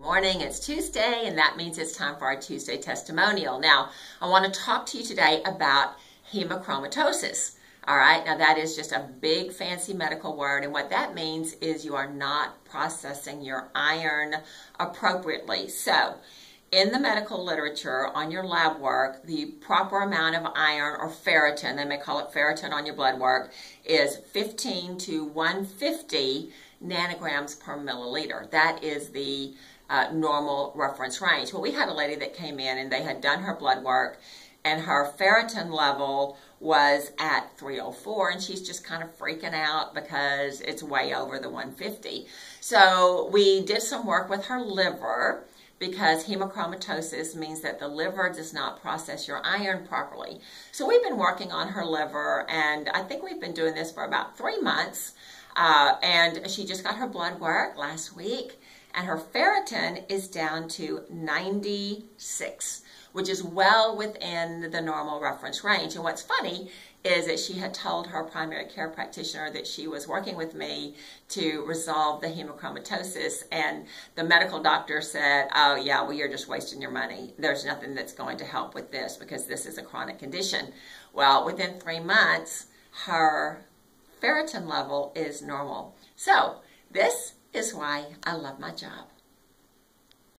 Morning, it's Tuesday, and that means it's time for our Tuesday testimonial. Now, I want to talk to you today about hemochromatosis. All right, now that is just a big fancy medical word, and what that means is you are not processing your iron appropriately. So, in the medical literature on your lab work, the proper amount of iron or ferritin, they may call it ferritin on your blood work, is 15 to 150 nanograms per milliliter. That is the uh, normal reference range. Well, we had a lady that came in and they had done her blood work and her ferritin level was at 304 and she's just kind of freaking out because it's way over the 150. So we did some work with her liver because hemochromatosis means that the liver does not process your iron properly. So we've been working on her liver and I think we've been doing this for about three months uh, and she just got her blood work last week and her ferritin is down to 96 which is well within the normal reference range. And what's funny is that she had told her primary care practitioner that she was working with me to resolve the hemochromatosis and the medical doctor said, oh yeah, well you're just wasting your money. There's nothing that's going to help with this because this is a chronic condition. Well, within three months, her ferritin level is normal. So this is why I love my job.